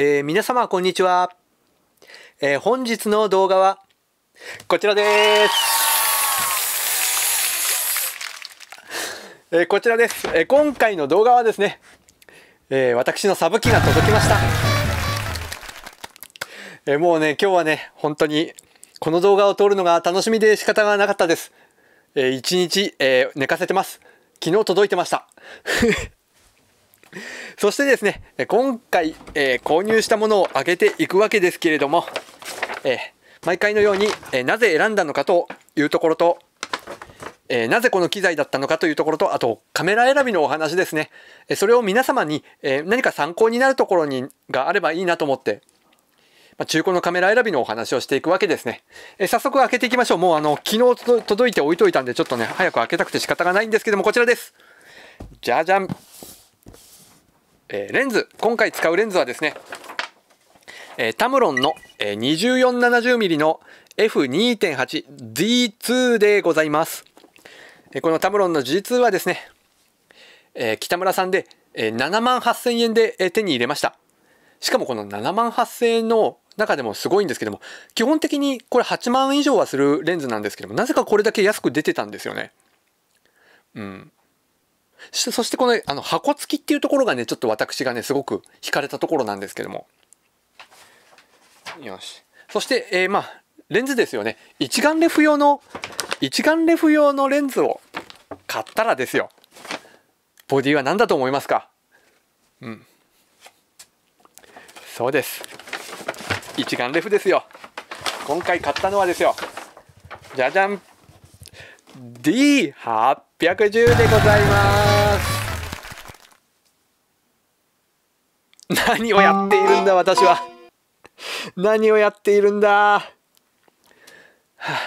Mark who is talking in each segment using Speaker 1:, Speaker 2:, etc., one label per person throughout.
Speaker 1: えー、皆様こんにちは、えー、本日の動画はこちらです、えー、こちらです、え今回の動画はですね、え私のサブ機が届きました、えもうね今日はね本当にこの動画を撮るのが楽しみで仕方がなかったです、えー、1日、え寝かせてます。昨日届いてました。そしてですね、今回、えー、購入したものを上げていくわけですけれども、えー、毎回のように、えー、なぜ選んだのかというところと、えなぜこの機材だったのかというところと、あとカメラ選びのお話ですね。えそれを皆様に、え何か参考になるところにがあればいいなと思って、まあ、中古のカメラ選びのお話をしていくわけですね。え早速開けていきましょう。もうあの、昨日届いて置いといたんで、ちょっとね、早く開けたくて仕方がないんですけども、こちらです。じゃじゃん。えー、レンズ。今回使うレンズはですね、えー、タムロンの、えー、2470mm の F2.8D2 でございます、えー、このタムロンの G2 はですね、えー、北村さんで、えー、7万8000円で、えー、手に入れました。しかもこの7万8000円の中でもすごいんですけども基本的にこれ8万以上はするレンズなんですけどもなぜかこれだけ安く出てたんですよね。うん。そしてこのあの箱付きっていうところがねちょっと私がねすごく惹かれたところなんですけども。よし。そして、えー、まあレンズですよね。一眼レフ用の一眼レフ用のレンズを買ったらですよ。ボディは何だと思いますか？うん。そうです。一眼レフですよ。今回買ったのはですよ。じゃじゃん。D800 810でございます。何をやっているんだ私は。何をやっているんだ、はあ、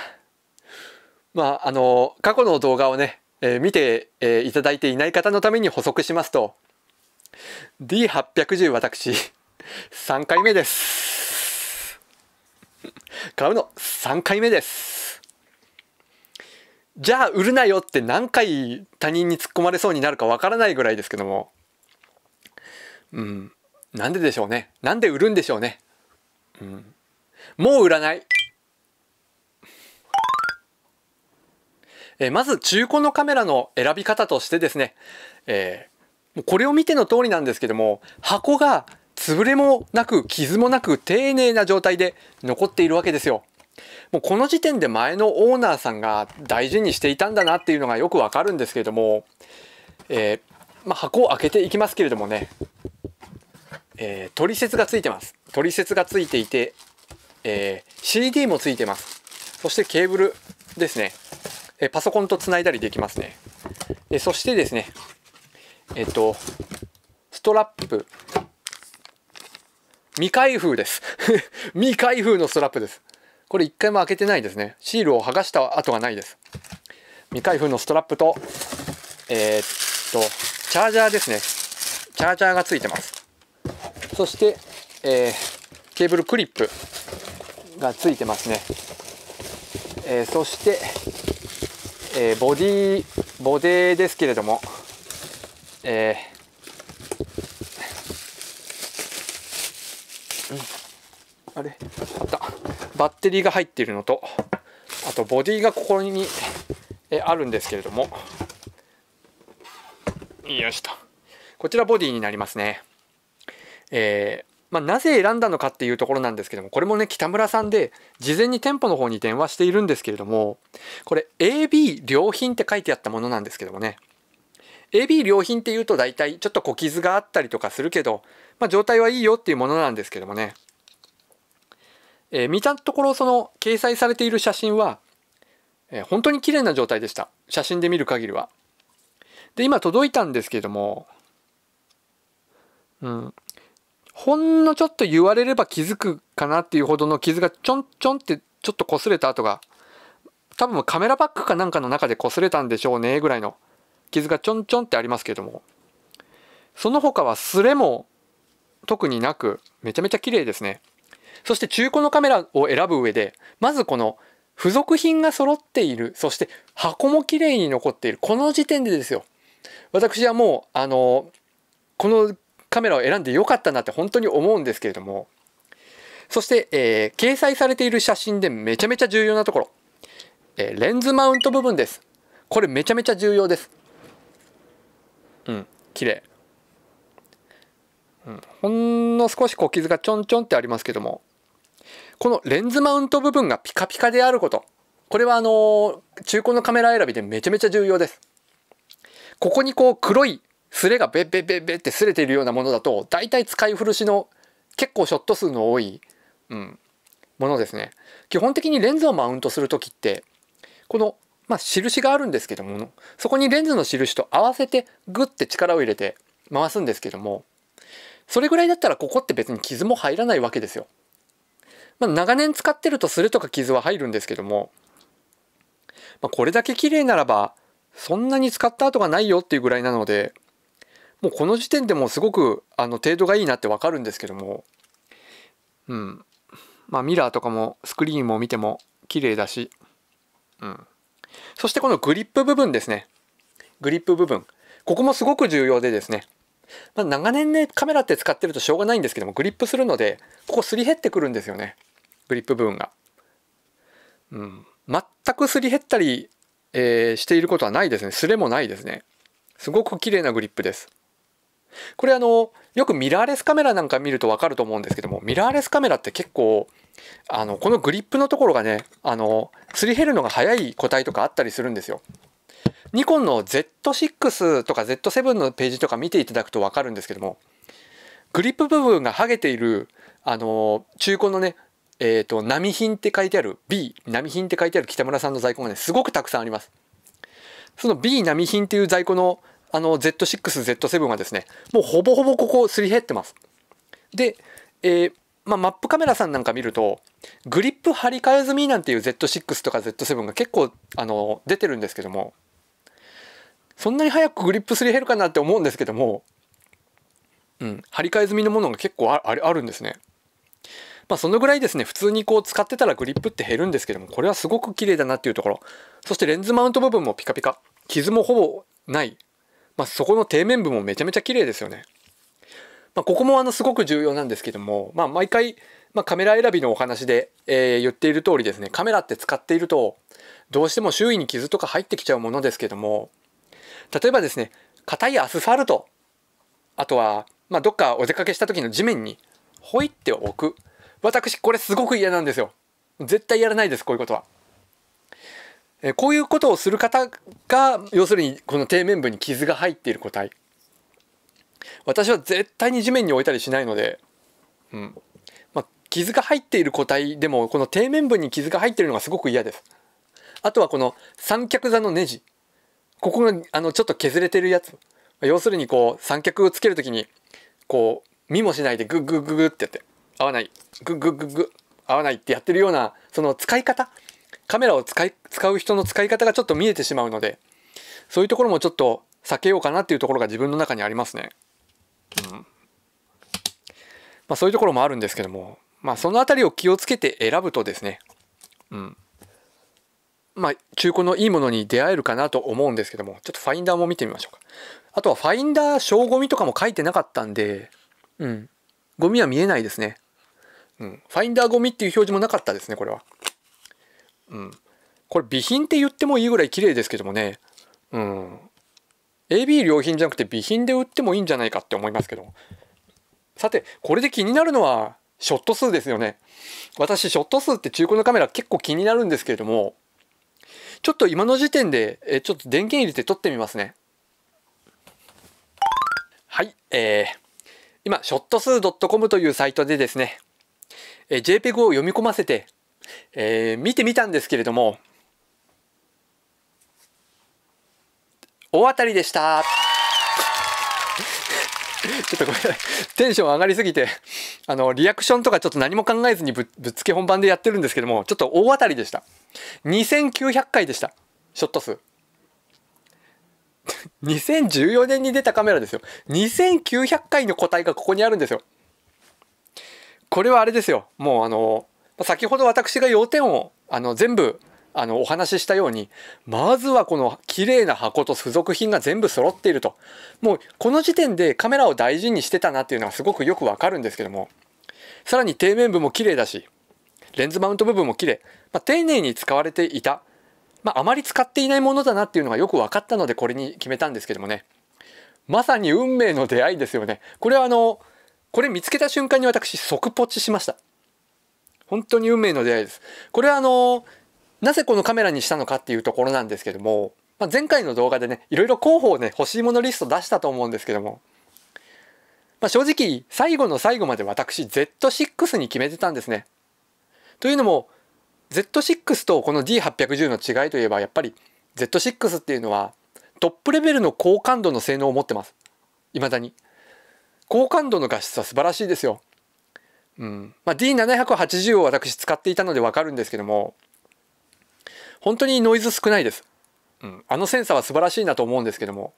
Speaker 1: まああの過去の動画をね、えー、見て、えー、いただいていない方のために補足しますと D810 私3回目です。買うの3回目です。じゃあ売るなよって何回他人に突っ込まれそうになるかわからないぐらいですけども。うん。なんででしょうね。なんで売るんでしょうね。うん。もう売らない。えまず中古のカメラの選び方としてですね、えー、これを見ての通りなんですけども箱が潰れもなく傷もなく丁寧な状態で残っているわけですよ。もうこの時点で前のオーナーさんが大事にしていたんだなっていうのがよくわかるんですけれども、えー、まあ、箱を開けていきますけれどもね、えー、取説がついてます。取説がついていて、えー、CD もついてます。そしてケーブルですね、えパソコンとつないだりできますね、えそしてですねえっとストラップ。未開封です。未開封のストラップです。これ一回も開けてないですね。シールを剥がした跡がないです。未開封のストラップとえー、っとチャージャーですね。チャージャーがついてます。そして、えー、ケーブルクリップがついてますね、えー、そして、え、ボディボデーですけれども、えー、うん、あれあったバッテリーが入っているのとあとボディがここにえあるんですけれども。よしと。こちらボディになりますね。えーまあ、なぜ選んだのかっていうところなんですけどもこれもね北村さんで事前に店舗の方に電話しているんですけれどもこれ AB 良品って書いてあったものなんですけどもね。AB 良品っていうと大体ちょっと小傷があったりとかするけど、まあ、状態はいいよっていうものなんですけどもね。えー、見たところその掲載されている写真は、えー、本当に綺麗な状態でした写真で見る限りは。で今届いたんですけども、うん、ほんのちょっと言われれば気づくかなっていうほどの傷がちょんちょんってちょっと擦れた跡が多分カメラバッグかなんかの中で擦れたんでしょうねぐらいの傷がちょんちょんってありますけどもその他はすれも特になくめちゃめちゃ綺麗ですね。そして中古のカメラを選ぶ上でまずこの付属品が揃っているそして箱も綺麗に残っているこの時点でですよ。私はもうあのこのカメラを選んでよかったなって本当に思うんですけれども。そして、えー、掲載されている写真でめちゃめちゃ重要なところ、えー、レンズマウント部分です。これめちゃめちゃ重要です。うん綺麗。うん、ほんの少し小傷がちょんちょんってありますけども。このレンズマウント部分がピカピカであること。これはあの中古のカメラ選びでめちゃめちゃ重要です。ここにこう黒いスレがベッベッベッベッって擦れているようなものだと大体使い古しの結構ショット数の多い、うん、ものですね。基本的にレンズをマウントする時ってこのまあ印があるんですけどもそこにレンズの印と合わせてグッて力を入れて回すんですけどもそれぐらいだったらここって別に傷も入らないわけですよ。まあ、長年使ってるとすれとか傷は入るんですけども、まあ、これだけ綺麗ならばそんなに使った跡がないよっていうぐらいなのでもうこの時点でもすごくあの程度がいいなってわかるんですけどもうん。まあミラーとかもスクリーンも見ても綺麗だしうん。そしてこのグリップ部分ですね。グリップ部分。ここもすごく重要でですね。まあ、長年ねカメラって使ってるとしょうがないんですけどもグリップするのでここすり減ってくるんですよね。グリップ部分が。うん、全くすり減ったり、えー、していることはないですね。すれもないですね。すごく綺麗なグリップです。これあのよくミラーレスカメラなんか見ると分かると思うんですけどもミラーレスカメラって結構あのこのグリップのところがねあのすり減るのが早い個体とかあったりするんですよ。ニコンの Z6 とか Z7 のページとか見ていただくと分かるんですけどもグリップ部分が剥げているあの中古のねえーと、波品って書いてある B 波品って書いてある北村さんの在庫がねすごくたくさんありますその B 波品っていう在庫のあの Z6Z7 はですねもうほぼほぼここすり減ってますで、えー、まあ、マップカメラさんなんか見るとグリップ張り替え済みなんていう Z6 とか Z7 が結構あの出てるんですけどもそんなに早くグリップすり減るかなって思うんですけども、うん、張り替え済みのものが結構ああるんですね。まあそのぐらいですね。普通にこう使ってたらグリップって減るんですけどもこれはすごく綺麗だなっていうところ。そしてレンズマウント部分もピカピカ。傷もほぼない、まあ、そこの底面部もめちゃめちゃ綺麗ですよね。まあ、ここもあのすごく重要なんですけども、まあ、毎回、ま、カメラ選びのお話で、えー、言っている通りですね。カメラって使っているとどうしても周囲に傷とか入ってきちゃうものですけども例えばですね硬いアスファルト。あとは、ま、どっかお出かけした時の地面にほいって置く。私これすごく嫌なんですよ。絶対やらないですこういうことは。えこういうことをする方が要するにこの底面部に傷が入っている個体。私は絶対に地面に置いたりしないので、うん。まあ、傷が入っている個体でもこの底面部に傷が入っているのがすごく嫌です。あとはこの三脚座のネジ。ここがあのちょっと削れてるやつ。要するにこう三脚をつける時にこう見もしないでグッグッグッグってやって。合わない。グッグッグッグ合わないってやってるようなその使い方。カメラを使い使う人の使い方がちょっと見えてしまうので。そういうところもちょっと避けようかなっていうところが自分の中にありますね。うん。まあ、そういうところもあるんですけども、まあ、その辺りを気をつけて選ぶとですね、うん、まあ、中古のいいものに出会えるかなと思うんですけども、ちょっとファインダーも見てみましょうか。あとはファインダー小ゴミとかも書いてなかったんで、うん。ゴミは見えないですね。うん。ファインダーゴミっていう表示もなかったですね、これは。うん。これ備品って言ってもいいぐらい綺麗ですけどもね。うん。AB 良品じゃなくて備品で売ってもいいんじゃないかって思いますけど。さて、これで気になるのは、ショット数ですよね。私、ショット数って中古のカメラ結構気になるんですけれども、ちょっと今の時点で、えちょっと電源入れて撮ってみますね。はい、えー、今、ショット数 .com というサイトでですね、えー、JPEG を読み込ませて、えー、見てみたんですけれども、大当たりでした。ちょっとごめんなさい。テンション上がりすぎて、あの、リアクションとかちょっと何も考えずにぶぶっつけ本番でやってるんですけども、ちょっと大当たりでした。2900回でした。ショット数。2014年に出たカメラですよ。2900回の個体がここにあるんですよ。これはあれですよ。もうあの、先ほど私が要点をあの全部あのお話ししたようにまずはこの綺麗な箱と付属品が全部揃っていると。もうこの時点でカメラを大事にしてたなっていうのはすごくよくわかるんですけども。さらに底面部も綺麗だしレンズマウント部分も綺麗、まあ、丁寧に使われていた、まあ、あまり使っていないものだなっていうのがよく分かったのでこれに決めたんですけどもね。まさに運命の出会いですよね。これはあのこれ見つけた瞬間に私即ポチしました本当に運命の出会いですこれはあのなぜこのカメラにしたのかっていうところなんですけども、まあ、前回の動画でねいろいろ候補をね欲しいものリスト出したと思うんですけどもまあ、正直最後の最後まで私 Z6 に決めてたんですね。というのも Z6 とこの D810 の違いといえばやっぱり Z6 っていうのはトップレベルの高感度の性能を持ってます。未だに。高感度の画質は素晴らしいですよ。うんまあ、D780 を私使っていたのでわかるんですけども本当にノイズ少ないです。うん、あのセンサーは素晴らしいなと思うんですけども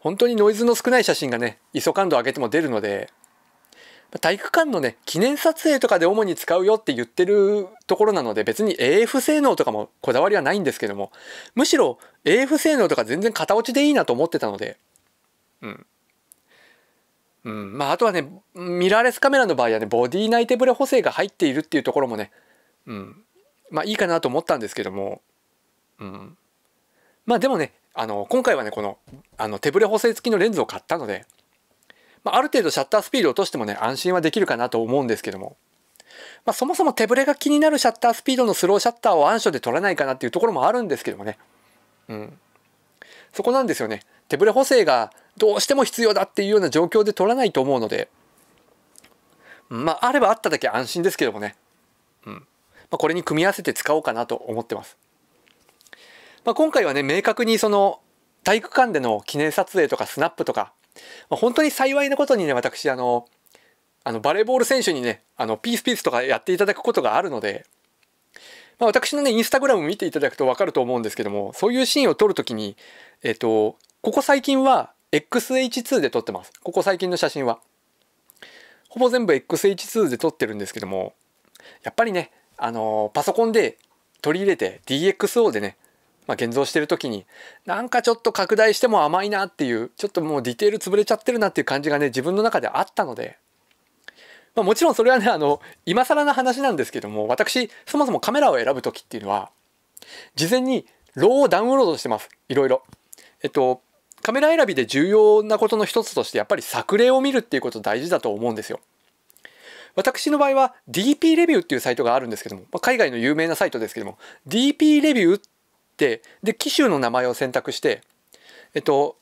Speaker 1: 本当にノイズの少ない写真がね ISO 感度上げても出るので体育館のね記念撮影とかで主に使うよって言ってるところなので別に AF 性能とかもこだわりはないんですけどもむしろ AF 性能とか全然型落ちでいいなと思ってたのでうんうん、まああとはねミラーレスカメラの場合はねボディ内手ブレ補正が入っているっていうところもね、うん、まあいいかなと思ったんですけども、うん、まあでもねあの今回はねこのあの手ブレ補正付きのレンズを買ったので、まあ、ある程度シャッタースピード落としてもね安心はできるかなと思うんですけども、まあ、そもそも手ブレが気になるシャッタースピードのスローシャッターを暗所で撮らないかなっていうところもあるんですけどもね、うん、そこなんですよね。手ブレ補正がどうしても必要だっていうような状況で撮らないと思うのでまああればあっただけ安心ですけどもね、うん。まあ、これに組み合わせて使おうかなと思ってます。まあ、今回はね明確にその体育館での記念撮影とかスナップとか、まあ、本当に幸いなことにね私あのあのバレーボール選手にねあのピースピースとかやっていただくことがあるので、まあ、私のねインスタグラム見ていただくと分かると思うんですけどもそういうシーンを撮るときにえっ、とここ最近は XH2 で撮ってます。ここ最近の写真は。ほぼ全部 XH2 で撮ってるんですけどもやっぱりねあのパソコンで取り入れて DXO でねまあ、現像してる時になんかちょっと拡大しても甘いなっていうちょっともうディテール潰れちゃってるなっていう感じがね自分の中であったので、まあ、もちろんそれはねあの今更な話なんですけども私そもそもカメラを選ぶ時っていうのは事前にローをダウンロードしてます。いろいろ。えっとカメラ選びで重要なことの一つとしてやっぱり作例を見るっていうこと大事だと思うんですよ。私の場合は DP レビューっていうサイトがあるんですけども、まあ、海外の有名なサイトですけども DP レビューってで機種の名前を選択してえっと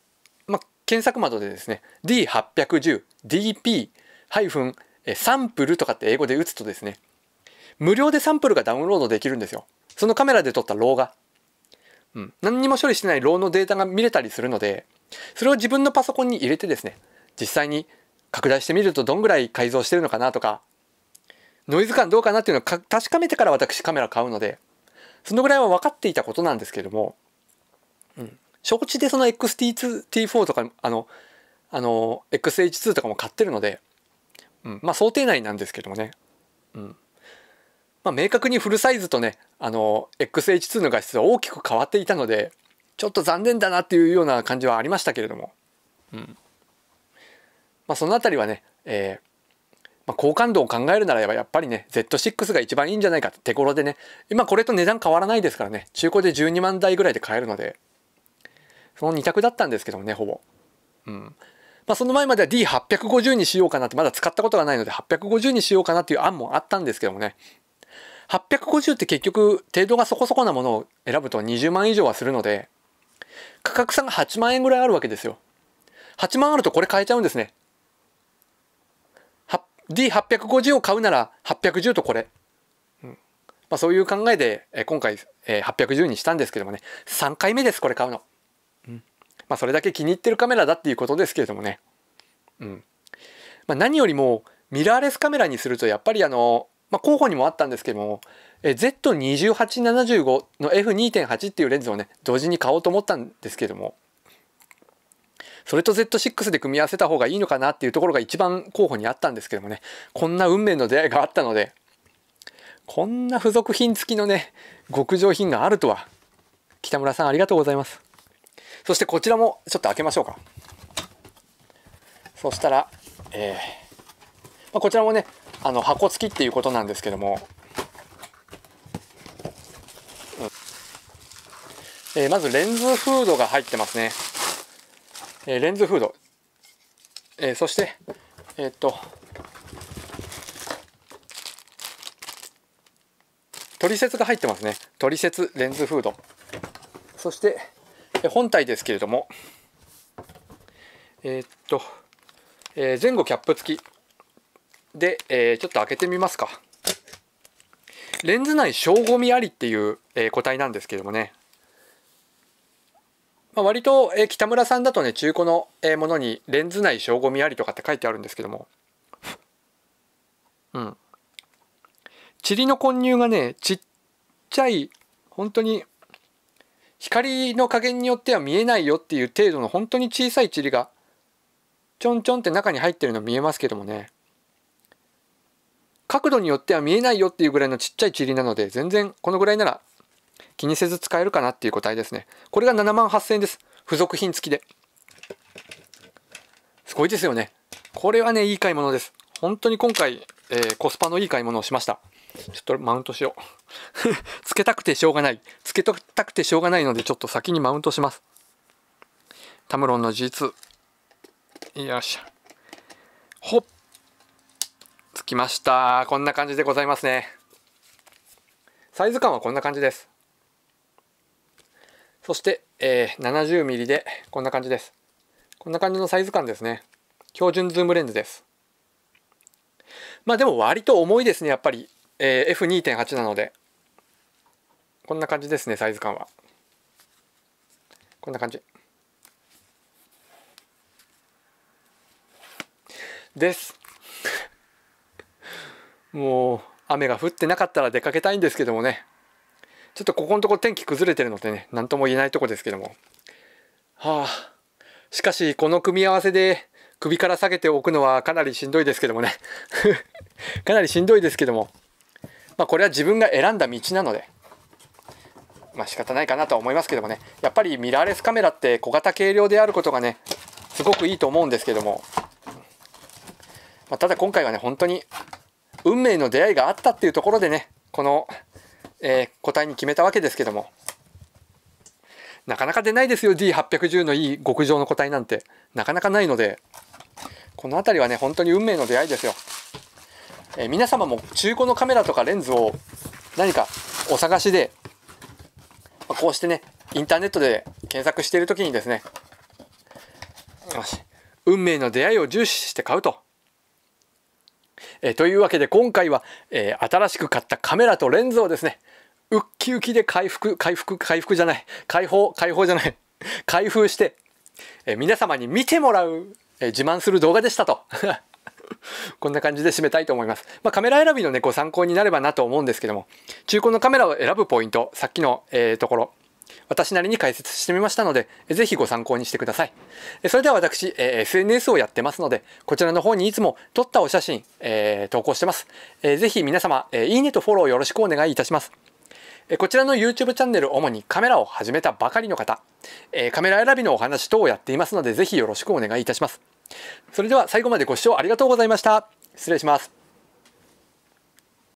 Speaker 1: まあ検索窓でですね D810DP- サンプルとかって英語で打つとですね無料でサンプルがダウンロードできるんですよ。そのカメラで撮ったローが、うん、何にも処理してないローのデータが見れたりするのでそれを自分のパソコンに入れてですね実際に拡大してみるとどんぐらい改造してるのかなとかノイズ感どうかなっていうのを確かめてから私カメラ買うのでそのぐらいは分かっていたことなんですけども、うん、承知でその XT2、T4 とか、あの、あの、XH2 とかも買ってるので、うん、まあ想定内なんですけどもね。うん。まあ明確にフルサイズとね、あの、XH2 の画質は大きく変わっていたので、ちょっと残念だなっていうような感じはありましたけれども、うん。まあそのあたりはね、えー、まあ、好感度を考えるならやっぱりね Z6 が一番いいんじゃないかって手頃でね今これと値段変わらないですからね中古で12万台ぐらいで買えるのでその2択だったんですけどもねほぼ。うん。まあその前までは D850 にしようかなってまだ使ったことがないので850にしようかなっていう案もあったんですけどもね。850って結局程度がそこそこなものを選ぶと20万以上はするので価格差が8万円ぐらいあるわけですよ。8万あるとこれ買えちゃうんですね。D850 を買うなら810とこれ、うん。まあ、そういう考えで、え今回、え810にしたんですけどもね。3回目ですこれ買うの、うん。まあ、それだけ気に入ってるカメラだっていうことですけれどもね、うん。まあ、何よりもミラーレスカメラにするとやっぱりあの、まあ、候補にもあったんですけどもえ Z2875 の F2.8 っていうレンズをね同時に買おうと思ったんですけども。それと Z6 で組み合わせた方がいいのかなっていうところが一番候補にあったんですけどもね。こんな運命の出会いがあったのでこんな付属品付きのね極上品があるとは北村さんありがとうございます。そしてこちらもちょっと開けましょうか。そしたら、えーまあ、こちらもねあの箱付きっていうことなんですけども、うんえー、まずレンズフードが入ってますね、えー、レンズフード、えー、そしてえっと取説が入ってますね。取説レンズフード。そしてえ本体ですけれどもえー、っと、えー、前後キャップ付き。で、えー、ちょっと開けてみますか。レンズ内小ゴミありっていう、え個体なんですけどもね。まあ、割と、え北村さんだとね中古の、えものにレンズ内小ゴミありとかって書いてあるんですけども。うん。塵の混入がねちっちゃい本当に光の加減によっては見えないよっていう程度の本当に小さい塵がちょんちょんって中に入ってるの見えますけどもね。角度によっては見えないよっていうぐらいのちっちゃい塵なので全然このぐらいなら気にせず使えるかなっていう個体ですね。これが7万8000円です。付属品付きで。すごいですよね。これはねいい買い物です。本当に今回、えー、コスパのいい買い物をしました。ちょっとマウントしよう。つけたくてしょうがない。つけたくてしょうがないのでちょっと先にマウントします。タムロンの G2 よっしゃ。ほっ。つきました。こんな感じでございますね。サイズ感はこんな感じです。そして、えー、70mm でこんな感じです。こんな感じのサイズ感ですね。標準ズームレンズです。まあでも割と重いですねやっぱり、えー、F2.8 なので。こんな感じですねサイズ感は。こんな感じ。です。もう雨が降ってなかったら出かけたいんですけどもね。ちょっとここのところ天気崩れてるのでね何とも言えないとこですけども。はあ。しかしこの組み合わせで首から下げておくのはかなりしんどいですけどもね。かなりしんどいですけども。まあこれは自分が選んだ道なので。まあ仕方ないかなとは思いますけどもね。やっぱりミラーレスカメラって小型軽量であることがねすごくいいと思うんですけども、まあ、ただ今回はね本当に運命の出会いがあったっていうところでねこの、えー、個体に決めたわけですけども。なかなか出ないですよ D810 のいい極上の個体なんて。なかなかないので。この辺りはね本当に運命の出会いですよ、えー、皆様も中古のカメラとかレンズを何かお探しでまこうしてねインターネットで検索している時にですね運命の出会いを重視して買うと。えー、というわけで今回は、えー、新しく買ったカメラとレンズをですねウッキウキで回復回復回復じゃない解放解放じゃない 開封して、え、皆様に見てもらう、え自慢する動画でしたと こんな感じで締めたいと思います。まあ、カメラ選びのね、ご参考になればなと思うんですけども、中古のカメラを選ぶポイント、さっきの、えー、ところ、私なりに解説してみましたので、ぜひご参考にしてください。それでは私、え SNS をやってますので、こちらの方にいつも撮ったお写真、え、投稿してます。えー、ぜひ皆様、えいいねとフォローよろしくお願いいたします。こちらの YouTube チャンネル、主にカメラを始めたばかりの方、カメラ選びのお話等をやっていますので、ぜひよろしくお願いいたします。それでは最後までご視聴ありがとうございました。失礼します。